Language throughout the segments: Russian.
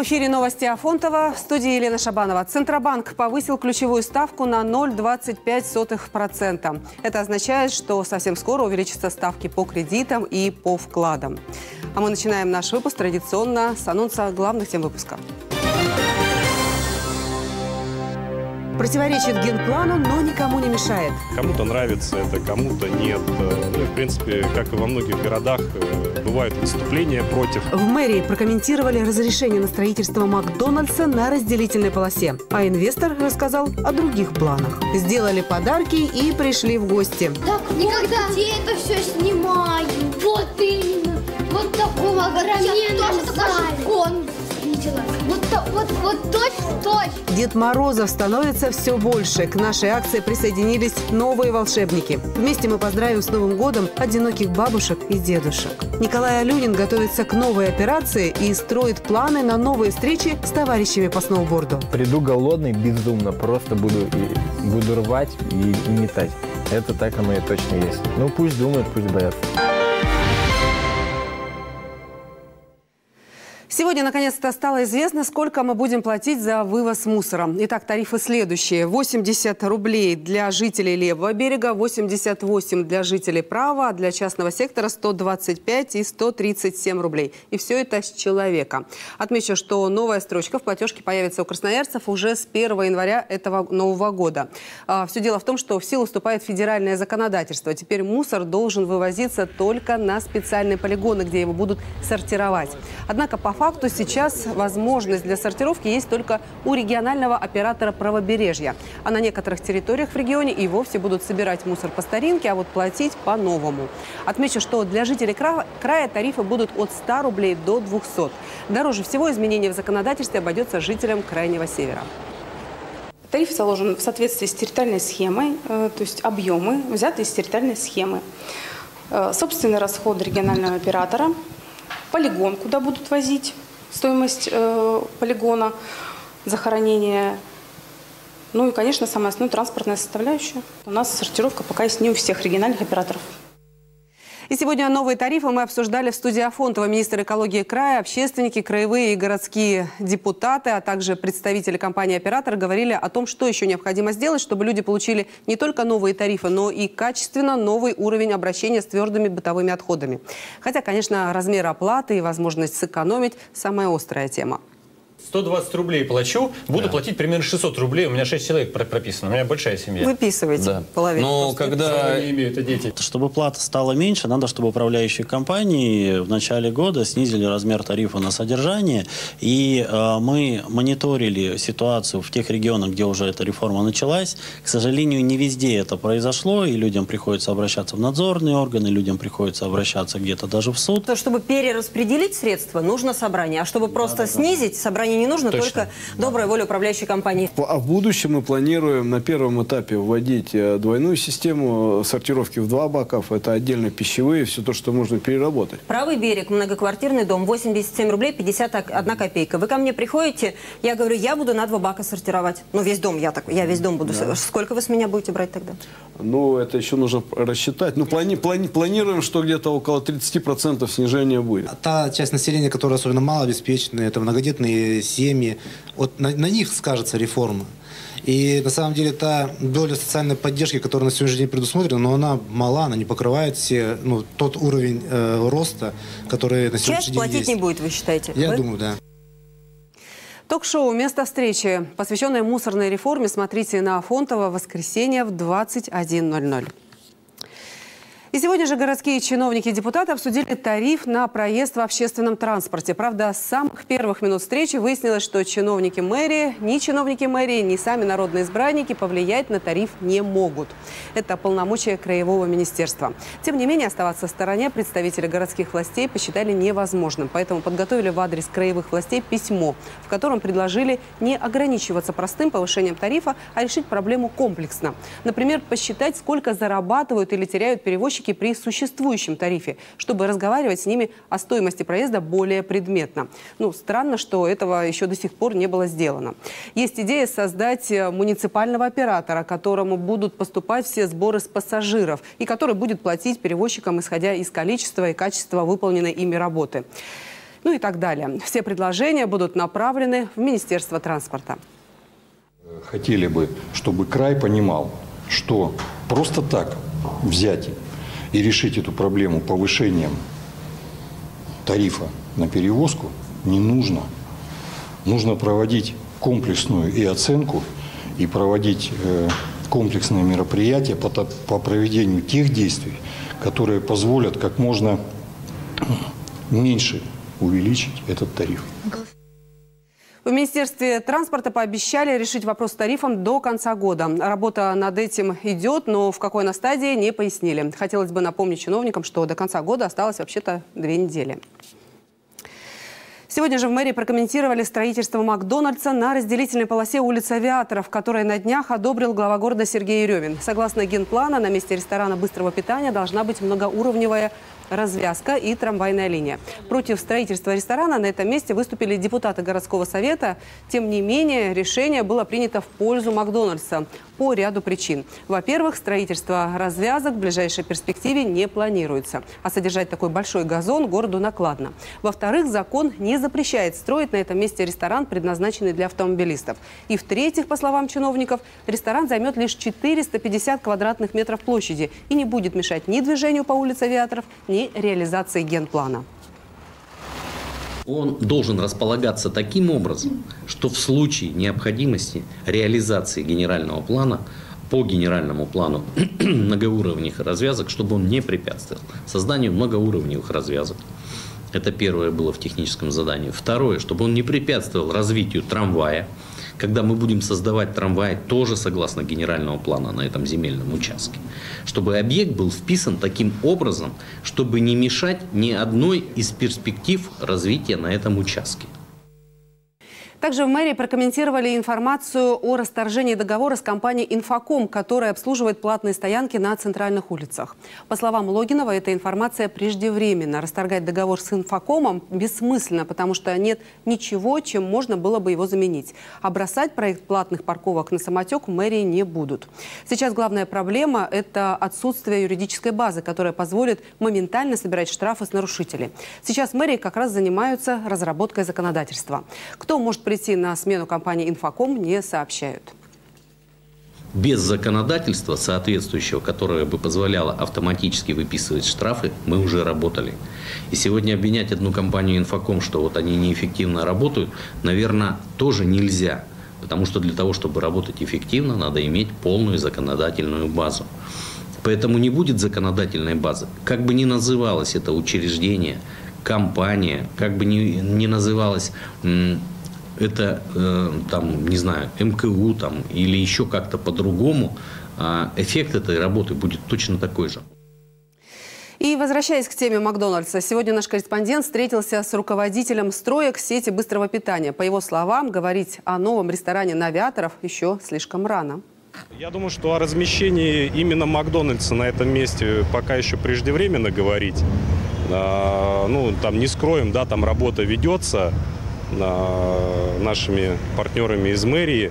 Прямом эфире новости Афонтова. В студии Елена Шабанова. Центробанк повысил ключевую ставку на 0,25%. Это означает, что совсем скоро увеличатся ставки по кредитам и по вкладам. А мы начинаем наш выпуск традиционно с анонса главных тем выпуска. Противоречит генплану, но никому не мешает. Кому-то нравится это, кому-то нет. Ну, в принципе, как и во многих городах, э, бывают выступления против. В мэрии прокомментировали разрешение на строительство Макдональдса на разделительной полосе. А инвестор рассказал о других планах. Сделали подарки и пришли в гости. Так Никогда. вот где это все снимаю? Вот именно. Вот такого огроменного Я тоже такой видела. Вот, вот, вот точь-в-точь. Дед Морозов становится все больше. К нашей акции присоединились новые волшебники. Вместе мы поздравим с Новым годом одиноких бабушек и дедушек. Николай Алюнин готовится к новой операции и строит планы на новые встречи с товарищами по сноуборду. Приду голодный, безумно, просто буду, и, буду рвать и, и метать. Это так оно и точно есть. Ну пусть думают, пусть боятся. Сегодня, наконец-то, стало известно, сколько мы будем платить за вывоз мусора. Итак, тарифы следующие. 80 рублей для жителей левого берега, 88 для жителей правого, а для частного сектора 125 и 137 рублей. И все это с человека. Отмечу, что новая строчка в платежке появится у красноярцев уже с 1 января этого нового года. А, все дело в том, что в силу вступает федеральное законодательство. Теперь мусор должен вывозиться только на специальные полигоны, где его будут сортировать. Однако по факту сейчас возможность для сортировки есть только у регионального оператора правобережья. А на некоторых территориях в регионе и вовсе будут собирать мусор по старинке, а вот платить по-новому. Отмечу, что для жителей края тарифы будут от 100 рублей до 200. Дороже всего изменение в законодательстве обойдется жителям Крайнего Севера. Тариф заложен в соответствии с территориальной схемой, э, то есть объемы взяты из территориальной схемы. Э, собственный расход регионального оператора – полигон, куда будут возить, стоимость э, полигона, захоронения. Ну и, конечно, самая основная транспортная составляющая. У нас сортировка пока есть не у всех региональных операторов. И сегодня новые тарифы мы обсуждали в студии Афонтова. Министр экологии края, общественники, краевые и городские депутаты, а также представители компании-оператор говорили о том, что еще необходимо сделать, чтобы люди получили не только новые тарифы, но и качественно новый уровень обращения с твердыми бытовыми отходами. Хотя, конечно, размер оплаты и возможность сэкономить – самая острая тема. 120 рублей плачу, буду да. платить примерно 600 рублей. У меня 6 человек прописано, у меня большая семья. Выписывайте да. половину. Но когда... имеют дети. Чтобы плата стала меньше, надо, чтобы управляющие компании в начале года снизили размер тарифа на содержание. И э, мы мониторили ситуацию в тех регионах, где уже эта реформа началась. К сожалению, не везде это произошло, и людям приходится обращаться в надзорные органы, людям приходится обращаться где-то даже в суд. То, чтобы перераспределить средства, нужно собрание. А чтобы просто да, да, снизить, собрание не нужно, Точно. только добрая воля управляющей компании. А в будущем мы планируем на первом этапе вводить э, двойную систему сортировки в два бака. Это отдельно пищевые, все то, что можно переработать. Правый берег, многоквартирный дом, 87 рублей 51 копейка. Вы ко мне приходите, я говорю, я буду на два бака сортировать. Ну, весь дом, я, так, я весь дом буду. Да. Сколько вы с меня будете брать тогда? Ну, это еще нужно рассчитать. Ну, плани, плани, планируем, что где-то около 30% снижения будет. Та часть населения, которая особенно малообеспеченная, это многодетные семьи, вот на, на них скажется реформа. И на самом деле та доля социальной поддержки, которая на сегодняшний день предусмотрена, но она мала, она не покрывает все, ну, тот уровень э, роста, который на сегодняшний Часть день платить есть. не будет, вы считаете? Я вы? думаю, да. Ток-шоу «Место встречи», посвященное мусорной реформе, смотрите на Афонтово в воскресенье в 21.00. И сегодня же городские чиновники и депутаты обсудили тариф на проезд в общественном транспорте. Правда, с самых первых минут встречи выяснилось, что чиновники мэрии, ни чиновники мэрии, ни сами народные избранники повлиять на тариф не могут. Это полномочия Краевого министерства. Тем не менее, оставаться в стороне представители городских властей посчитали невозможным. Поэтому подготовили в адрес краевых властей письмо, в котором предложили не ограничиваться простым повышением тарифа, а решить проблему комплексно. Например, посчитать, сколько зарабатывают или теряют перевозчики перевозчики при существующем тарифе, чтобы разговаривать с ними о стоимости проезда более предметно. Ну, странно, что этого еще до сих пор не было сделано. Есть идея создать э, муниципального оператора, которому будут поступать все сборы с пассажиров и который будет платить перевозчикам, исходя из количества и качества выполненной ими работы. ну и так далее. Все предложения будут направлены в Министерство транспорта. Хотели бы, чтобы край понимал, что просто так взять и решить эту проблему повышением тарифа на перевозку не нужно. Нужно проводить комплексную и оценку, и проводить э, комплексные мероприятия по, по проведению тех действий, которые позволят как можно меньше увеличить этот тариф. В Министерстве транспорта пообещали решить вопрос с тарифом до конца года. Работа над этим идет, но в какой она стадии не пояснили. Хотелось бы напомнить чиновникам, что до конца года осталось вообще-то две недели. Сегодня же в мэрии прокомментировали строительство Макдональдса на разделительной полосе улицы Авиаторов, которое на днях одобрил глава города Сергей Еревин. Согласно генплана, на месте ресторана быстрого питания должна быть многоуровневая развязка и трамвайная линия. Против строительства ресторана на этом месте выступили депутаты городского совета. Тем не менее, решение было принято в пользу Макдональдса по ряду причин. Во-первых, строительство развязок в ближайшей перспективе не планируется, а содержать такой большой газон городу накладно. Во-вторых, закон не запрещает строить на этом месте ресторан, предназначенный для автомобилистов. И в-третьих, по словам чиновников, ресторан займет лишь 450 квадратных метров площади и не будет мешать ни движению по улице Авиаторов, ни реализации генплана. Он должен располагаться таким образом, что в случае необходимости реализации генерального плана по генеральному плану многоуровневых развязок, чтобы он не препятствовал созданию многоуровневых развязок. Это первое было в техническом задании. Второе, чтобы он не препятствовал развитию трамвая, когда мы будем создавать трамвай тоже согласно генерального плана на этом земельном участке. Чтобы объект был вписан таким образом, чтобы не мешать ни одной из перспектив развития на этом участке. Также в мэрии прокомментировали информацию о расторжении договора с компанией «Инфоком», которая обслуживает платные стоянки на центральных улицах. По словам Логинова, эта информация преждевременна. Расторгать договор с «Инфокомом» бессмысленно, потому что нет ничего, чем можно было бы его заменить. А бросать проект платных парковок на самотек мэрии не будут. Сейчас главная проблема – это отсутствие юридической базы, которая позволит моментально собирать штрафы с нарушителей. Сейчас мэрии как раз занимаются разработкой законодательства. Кто может прийти на смену компании «Инфоком» не сообщают. Без законодательства соответствующего, которое бы позволяло автоматически выписывать штрафы, мы уже работали. И сегодня обвинять одну компанию «Инфоком», что вот они неэффективно работают, наверное, тоже нельзя. Потому что для того, чтобы работать эффективно, надо иметь полную законодательную базу. Поэтому не будет законодательной базы. Как бы ни называлось это учреждение, компания, как бы ни, ни называлось это, э, там, не знаю, МКУ там, или еще как-то по-другому, э, эффект этой работы будет точно такой же. И возвращаясь к теме Макдональдса, сегодня наш корреспондент встретился с руководителем строек сети быстрого питания. По его словам, говорить о новом ресторане на авиаторов еще слишком рано. Я думаю, что о размещении именно Макдональдса на этом месте пока еще преждевременно говорить. А, ну, там не скроем, да, там работа ведется нашими партнерами из мэрии.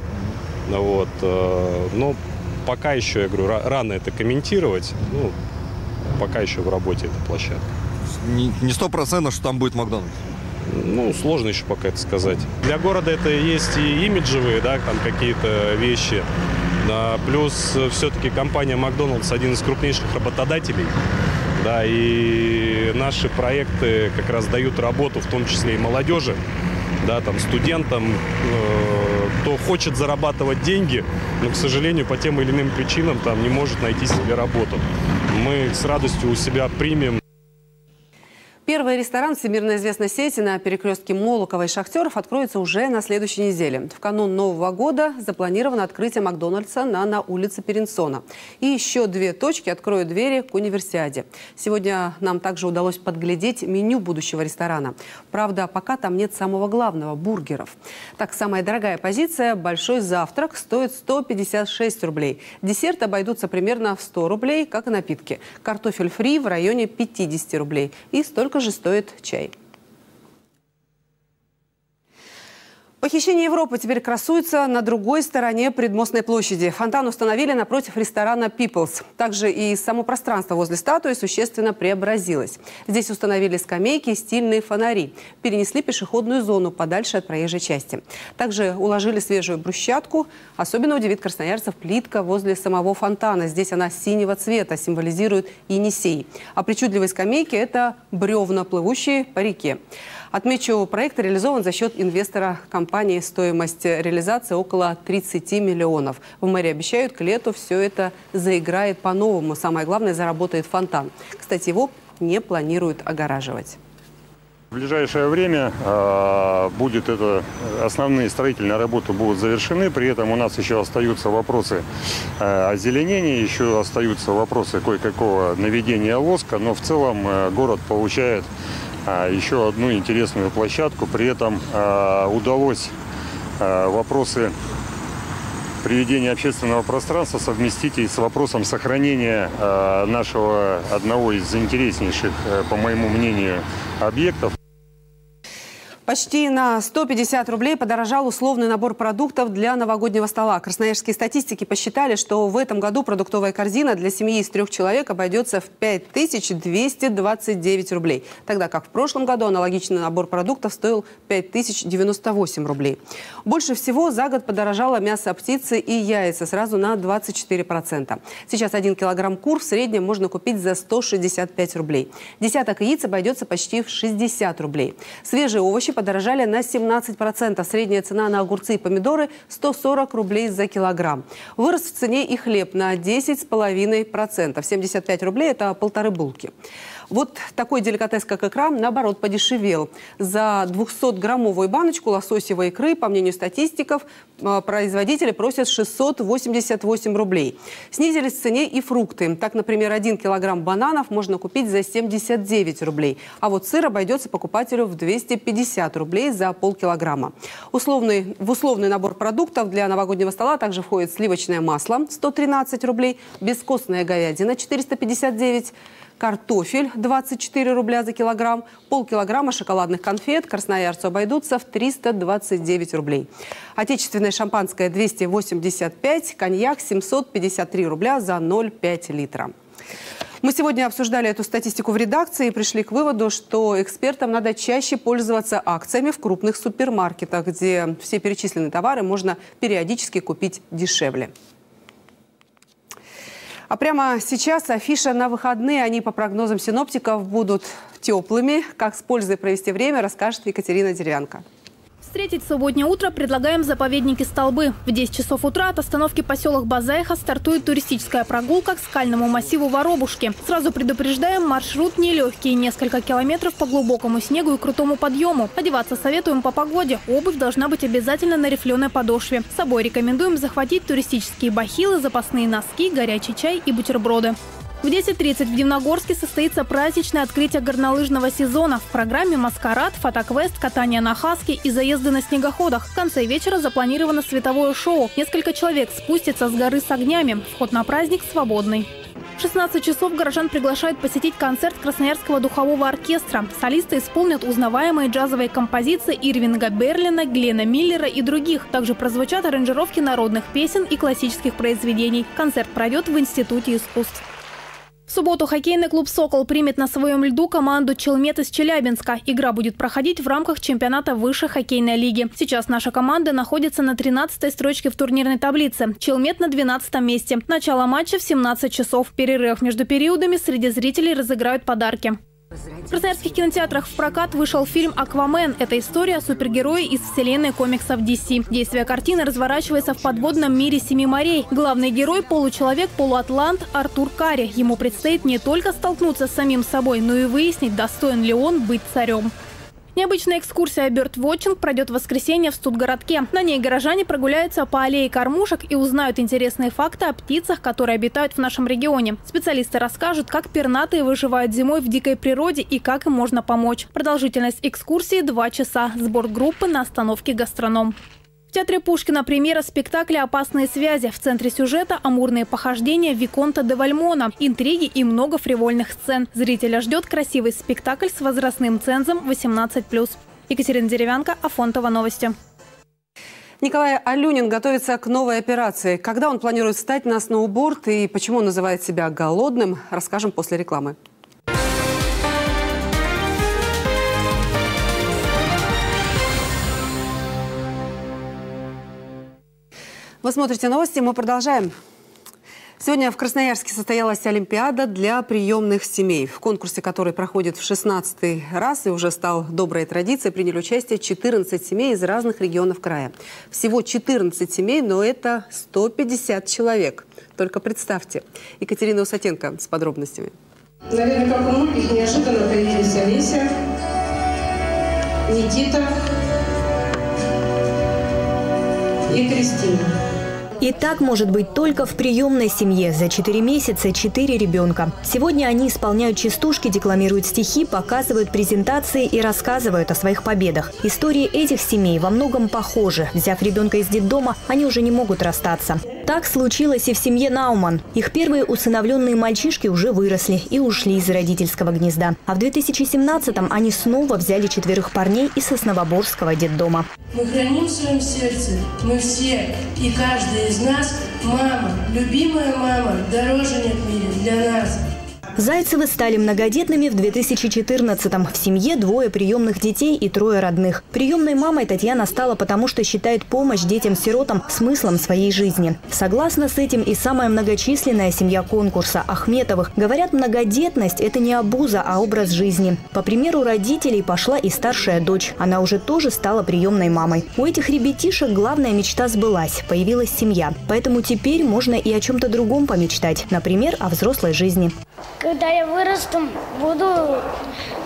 Вот. Э, но пока еще, я говорю, рано это комментировать. Ну, пока еще в работе эта площадка. Не сто процентов, что там будет Макдональдс? Ну, сложно еще пока это сказать. Для города это есть и имиджевые, да, там какие-то вещи. Да, плюс все-таки компания Макдональдс один из крупнейших работодателей. Да, и наши проекты как раз дают работу, в том числе и молодежи да, там, студентам, э, кто хочет зарабатывать деньги, но, к сожалению, по тем или иным причинам там не может найти себе работу. Мы с радостью у себя примем Первый ресторан всемирно известной сети на перекрестке Молокова и Шахтеров откроется уже на следующей неделе. В канун Нового года запланировано открытие Макдональдса на, на улице Перенсона. И еще две точки откроют двери к универсиаде. Сегодня нам также удалось подглядеть меню будущего ресторана. Правда, пока там нет самого главного – бургеров. Так, самая дорогая позиция – большой завтрак стоит 156 рублей. Десерт обойдутся примерно в 100 рублей, как и напитки. Картофель фри в районе 50 рублей. И столько же стоит чай. Похищение Европы теперь красуется на другой стороне предмостной площади. Фонтан установили напротив ресторана People's. Также и само пространство возле статуи существенно преобразилось. Здесь установили скамейки и стильные фонари. Перенесли пешеходную зону подальше от проезжей части. Также уложили свежую брусчатку. Особенно удивит красноярцев плитка возле самого фонтана. Здесь она синего цвета, символизирует Енисей. А причудливые скамейки – это бревна, плывущие по реке. Отмечу, проект реализован за счет инвестора компании. Стоимость реализации около 30 миллионов. В мэрии обещают, к лету все это заиграет по-новому. Самое главное, заработает фонтан. Кстати, его не планируют огораживать. В ближайшее время э, будет это основные строительные работы будут завершены. При этом у нас еще остаются вопросы э, озеленения, еще остаются вопросы кое-какого наведения лоска. Но в целом э, город получает еще одну интересную площадку. При этом э, удалось э, вопросы приведения общественного пространства совместить и с вопросом сохранения нашего одного из интереснейших, э, по моему мнению, объектов. Почти на 150 рублей подорожал условный набор продуктов для новогоднего стола. Красноярские статистики посчитали, что в этом году продуктовая корзина для семьи из трех человек обойдется в 5229 рублей, тогда как в прошлом году аналогичный набор продуктов стоил 5098 рублей. Больше всего за год подорожало мясо птицы и яйца сразу на 24%. Сейчас 1 килограмм кур в среднем можно купить за 165 рублей. Десяток яиц обойдется почти в 60 рублей. Свежие овощи подорожали на 17%. Средняя цена на огурцы и помидоры – 140 рублей за килограмм. Вырос в цене и хлеб на 10,5%. 75 рублей – это полторы булки. Вот такой деликатес, как икра, наоборот, подешевел. За 200-граммовую баночку лососевой икры, по мнению статистиков, э, производители просят 688 рублей. Снизились в цене и фрукты. Так, например, 1 килограмм бананов можно купить за 79 рублей. А вот сыр обойдется покупателю в 250 рублей за полкилограмма. Условный, в условный набор продуктов для новогоднего стола также входит сливочное масло 113 рублей, бескостная говядина 459 картофель 24 рубля за килограмм, полкилограмма шоколадных конфет красноярцу обойдутся в 329 рублей. Отечественное шампанское 285, коньяк 753 рубля за 0,5 литра. Мы сегодня обсуждали эту статистику в редакции и пришли к выводу, что экспертам надо чаще пользоваться акциями в крупных супермаркетах, где все перечисленные товары можно периодически купить дешевле. А прямо сейчас афиша на выходные. Они, по прогнозам синоптиков, будут теплыми. Как с пользой провести время, расскажет Екатерина Деревянко. Встретить субботнее утро предлагаем заповедники Столбы. В 10 часов утра от остановки поселок Базайха стартует туристическая прогулка к скальному массиву Воробушки. Сразу предупреждаем, маршрут нелегкий. Несколько километров по глубокому снегу и крутому подъему. Одеваться советуем по погоде. Обувь должна быть обязательно на рифленой подошве. С собой рекомендуем захватить туристические бахилы, запасные носки, горячий чай и бутерброды. В 10.30 в Дивногорске состоится праздничное открытие горнолыжного сезона. В программе «Маскарад», фотоквест, катание на хаске и заезды на снегоходах. В конце вечера запланировано световое шоу. Несколько человек спустятся с горы с огнями. Вход на праздник свободный. В 16 часов горожан приглашают посетить концерт Красноярского духового оркестра. Солисты исполнят узнаваемые джазовые композиции Ирвинга Берлина, Глена Миллера и других. Также прозвучат аранжировки народных песен и классических произведений. Концерт пройдет в Институте искусств. В субботу хоккейный клуб «Сокол» примет на своем льду команду «Челмет» из Челябинска. Игра будет проходить в рамках чемпионата высшей хоккейной лиги. Сейчас наша команда находится на 13-й строчке в турнирной таблице. «Челмет» на 12 месте. Начало матча в 17 часов. Перерыв между периодами среди зрителей разыграют подарки. В красноярских кинотеатрах в прокат вышел фильм «Аквамен». Это история о супергерое из вселенной комиксов DC. Действие картины разворачивается в подводном мире Семи морей. Главный герой – получеловек, полуатлант Артур Карри. Ему предстоит не только столкнуться с самим собой, но и выяснить, достоин ли он быть царем. Необычная экскурсия «Бёрд-вотчинг» пройдет в воскресенье в Студгородке. На ней горожане прогуляются по аллее кормушек и узнают интересные факты о птицах, которые обитают в нашем регионе. Специалисты расскажут, как пернатые выживают зимой в дикой природе и как им можно помочь. Продолжительность экскурсии – два часа. Сбор группы на остановке «Гастроном». В театре Пушкина премьера спектакля «Опасные связи». В центре сюжета – амурные похождения Виконта де Вальмона, интриги и много фривольных сцен. Зрителя ждет красивый спектакль с возрастным цензом 18+. Екатерина Деревянко, Афонтова, Новости. Николай Алюнин готовится к новой операции. Когда он планирует встать на сноуборд и почему он называет себя голодным, расскажем после рекламы. Вы смотрите новости, мы продолжаем. Сегодня в Красноярске состоялась Олимпиада для приемных семей. В конкурсе, который проходит в 16 раз и уже стал доброй традицией, приняли участие 14 семей из разных регионов края. Всего 14 семей, но это 150 человек. Только представьте. Екатерина Усатенко с подробностями. Наверное, как у многих, неожиданно появились Олеся, Никита и Кристина. И так может быть только в приемной семье. За четыре месяца четыре ребенка. Сегодня они исполняют частушки, декламируют стихи, показывают презентации и рассказывают о своих победах. Истории этих семей во многом похожи. Взяв ребенка из детдома, они уже не могут расстаться. Так случилось и в семье Науман. Их первые усыновленные мальчишки уже выросли и ушли из родительского гнезда. А в 2017-м они снова взяли четверых парней из Основоборского детдома. Мы храним в своем сердце, мы все и каждый из нас мама, любимая мама, дороже нет в для нас. Зайцевы стали многодетными в 2014-м. В семье двое приемных детей и трое родных. Приемной мамой Татьяна стала потому, что считает помощь детям-сиротам смыслом своей жизни. Согласно с этим и самая многочисленная семья конкурса – Ахметовых. Говорят, многодетность – это не обуза, а образ жизни. По примеру родителей пошла и старшая дочь. Она уже тоже стала приемной мамой. У этих ребятишек главная мечта сбылась – появилась семья. Поэтому теперь можно и о чем-то другом помечтать. Например, о взрослой жизни. Когда я вырасту, буду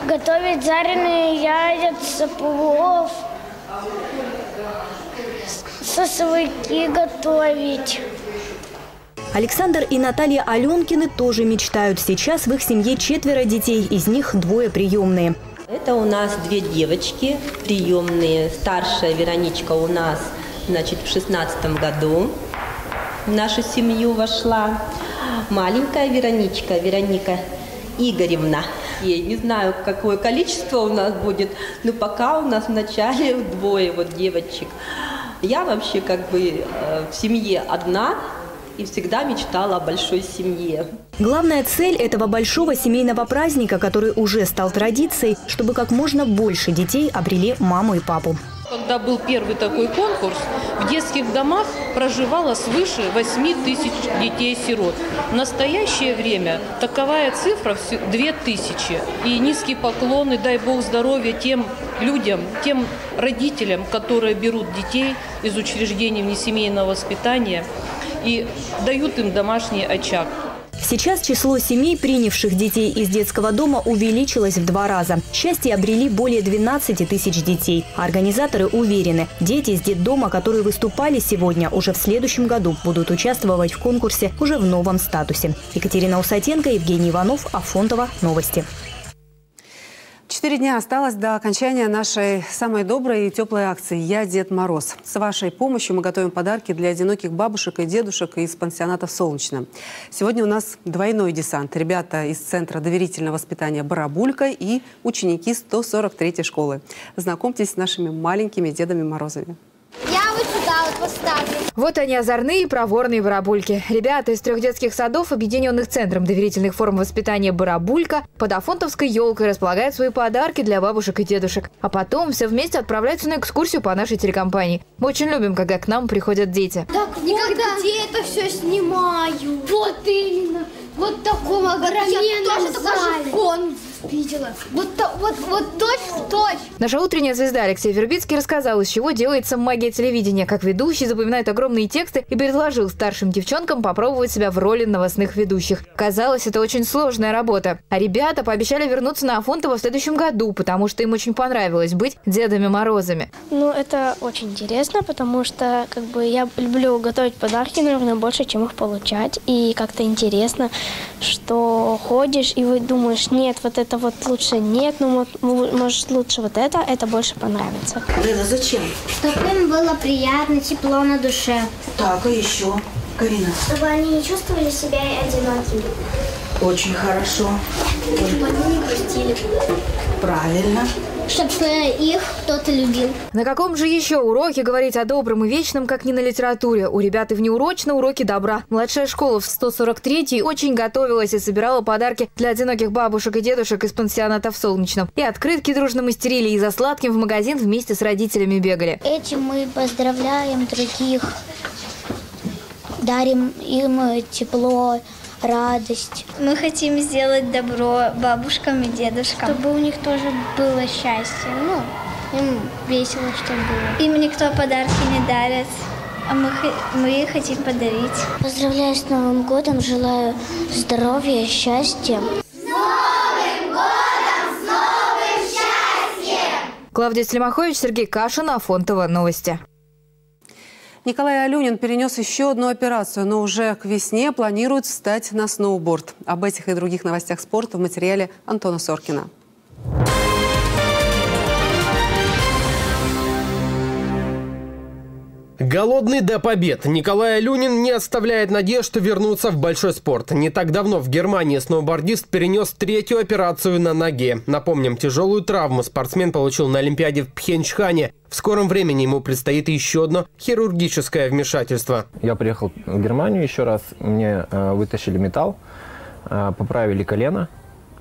готовить жареные яйца, плов, сосовики готовить. Александр и Наталья Аленкины тоже мечтают. Сейчас в их семье четверо детей, из них двое приемные. Это у нас две девочки приемные. Старшая Вероничка у нас значит, в шестнадцатом году в нашу семью вошла маленькая Вероничка, Вероника Игоревна. Я не знаю, какое количество у нас будет, но пока у нас вначале двое вот девочек. Я вообще как бы э, в семье одна, и всегда мечтала о большой семье. Главная цель этого большого семейного праздника, который уже стал традицией, чтобы как можно больше детей обрели маму и папу. Когда был первый такой конкурс, в детских домах проживало свыше 8 тысяч детей-сирот. В настоящее время таковая цифра 2 тысячи. И низкие поклоны, дай бог здоровья тем людям, тем родителям, которые берут детей из учреждений внесемейного воспитания и дают им домашний очаг. Сейчас число семей, принявших детей из детского дома, увеличилось в два раза. Счастье обрели более 12 тысяч детей. Организаторы уверены, дети из детдома, которые выступали сегодня, уже в следующем году будут участвовать в конкурсе уже в новом статусе. Екатерина Усатенко, Евгений Иванов, Афонтова. Новости. Четыре дня осталось до окончания нашей самой доброй и теплой акции «Я Дед Мороз». С вашей помощью мы готовим подарки для одиноких бабушек и дедушек из пансионата «Солнечно». Сегодня у нас двойной десант. Ребята из Центра доверительного воспитания «Барабулька» и ученики 143-й школы. Знакомьтесь с нашими маленькими Дедами Морозами. Я вот сюда вот поставлю. Вот они озорные и проворные барабульки. Ребята из трех детских садов, объединенных Центром доверительных форм воспитания «Барабулька», под Афонтовской елкой располагают свои подарки для бабушек и дедушек. А потом все вместе отправляются на экскурсию по нашей телекомпании. Мы очень любим, когда к нам приходят дети. Так Никогда вот где это все снимаю. Вот именно. Вот такого огроменного Я тоже зале. такой видела. Вот, вот, вот точь в точь. Наша утренняя звезда Алексей Вербицкий рассказал, из чего делается магия телевидения, как ведущий запоминает огромные тексты и предложил старшим девчонкам попробовать себя в роли новостных ведущих. Казалось, это очень сложная работа. А ребята пообещали вернуться на Афонтово в следующем году, потому что им очень понравилось быть Дедами Морозами. Ну, это очень интересно, потому что как бы я люблю готовить подарки, наверное, больше, чем их получать. И как-то интересно, что ходишь и вы думаешь, нет, вот это вот лучше нет, ну вот, может лучше вот это, это больше понравится. Лена, зачем? Чтобы им было приятно, тепло на душе. Так, а еще? Карина? Чтобы они не чувствовали себя одинокими. Очень хорошо. Чтобы они не грустили. Правильно. Чтобы их кто-то любил. На каком же еще уроке говорить о добром и вечном, как не на литературе? У ребят и внеурочно уроки добра. Младшая школа в 143-й очень готовилась и собирала подарки для одиноких бабушек и дедушек из пансионата в Солнечном. И открытки дружно мастерили, и за сладким в магазин вместе с родителями бегали. Этим мы поздравляем других, дарим им тепло, радость. Мы хотим сделать добро бабушкам и дедушкам. Чтобы у них тоже было счастье. Ну, им весело, чтобы было. Им никто подарки не дарит. А мы, мы хотим подарить. Поздравляю с Новым годом, желаю здоровья, счастья. Клавдия Слемахович, Сергей Кашин, Афонтова. Новости. Николай Алюнин перенес еще одну операцию, но уже к весне планирует встать на сноуборд. Об этих и других новостях спорта в материале Антона Соркина. Голодный до побед. Николай Алюнин не оставляет надежд вернуться в большой спорт. Не так давно в Германии сноубордист перенес третью операцию на ноге. Напомним, тяжелую травму спортсмен получил на Олимпиаде в Пхенчхане. В скором времени ему предстоит еще одно хирургическое вмешательство. Я приехал в Германию еще раз. Мне э, вытащили металл, э, поправили колено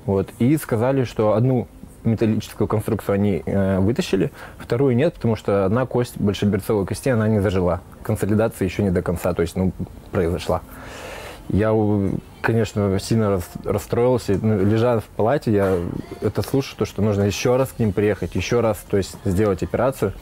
вот, и сказали, что одну металлическую конструкцию они э, вытащили, вторую нет, потому что одна кость большеберцовой кости, она не зажила. Консолидация еще не до конца, то есть, ну, произошла. Я, конечно, сильно расстроился. Ну, лежа в палате, я это слушаю, то, что нужно еще раз к ним приехать, еще раз, то есть, сделать операцию.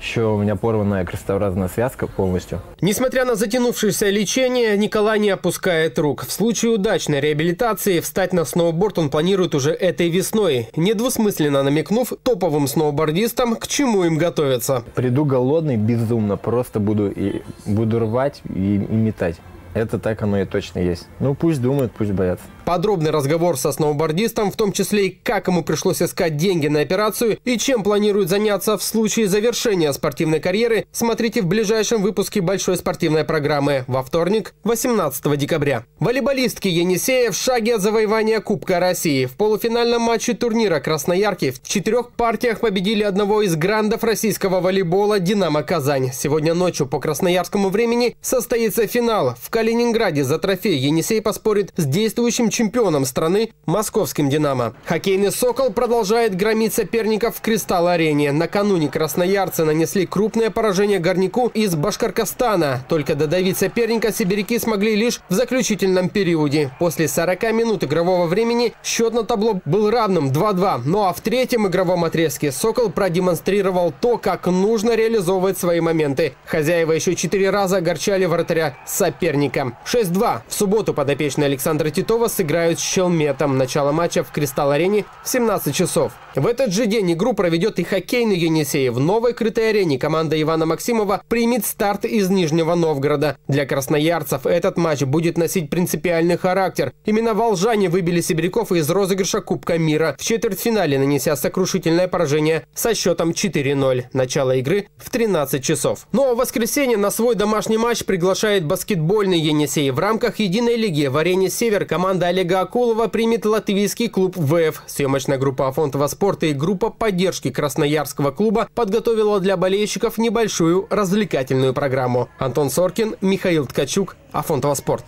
Еще у меня порванная крестообразная связка полностью. Несмотря на затянувшееся лечение, Николай не опускает рук. В случае удачной реабилитации встать на сноуборд он планирует уже этой весной, недвусмысленно намекнув топовым сноубордистам, к чему им готовиться. Приду голодный безумно, просто буду, и, буду рвать и, и метать. Это так оно и точно есть. Ну пусть думают, пусть боятся. Подробный разговор со сноубордистом, в том числе и как ему пришлось искать деньги на операцию и чем планирует заняться в случае завершения спортивной карьеры, смотрите в ближайшем выпуске большой спортивной программы во вторник, 18 декабря. Волейболистки Енисея в шаге от завоевания Кубка России. В полуфинальном матче турнира Красноярки в четырех партиях победили одного из грандов российского волейбола «Динамо Казань». Сегодня ночью по красноярскому времени состоится финал. В Калининграде за трофей Енисей поспорит с действующим чемпионом страны московским «Динамо». Хоккейный «Сокол» продолжает громить соперников в «Кристалл-арене». Накануне красноярцы нанесли крупное поражение горняку из Башкоркостана. Только додавить соперника сибиряки смогли лишь в заключительном периоде. После 40 минут игрового времени счет на табло был равным 2-2. Ну а в третьем игровом отрезке «Сокол» продемонстрировал то, как нужно реализовывать свои моменты. Хозяева еще четыре раза огорчали вратаря соперника. 6-2. В субботу подопечные Александра Титова сыграли играют с Челметом. Начало матча в Кристалл-арене в 17 часов. В этот же день игру проведет и хоккейный Енисей. В новой крытой арене команда Ивана Максимова примет старт из Нижнего Новгорода. Для красноярцев этот матч будет носить принципиальный характер. Именно волжане выбили сибиряков из розыгрыша Кубка мира в четвертьфинале, нанеся сокрушительное поражение со счетом 4-0. Начало игры в 13 часов. Ну а в воскресенье на свой домашний матч приглашает баскетбольный Енисей. В рамках единой лиги в арене «Север» команда Олега Акулова примет латвийский клуб ВФ. Съемочная группа Афонтова спорта и группа поддержки Красноярского клуба подготовила для болельщиков небольшую развлекательную программу. Антон Соркин, Михаил Ткачук, Афонтова спорт.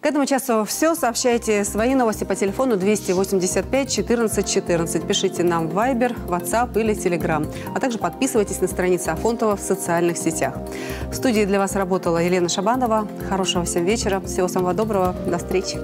К этому часу все. Сообщайте свои новости по телефону 285 14 14. Пишите нам в Viber, WhatsApp или Telegram. А также подписывайтесь на страницы Афонтова в социальных сетях. В студии для вас работала Елена Шабанова. Хорошего всем вечера. Всего самого доброго. До встречи.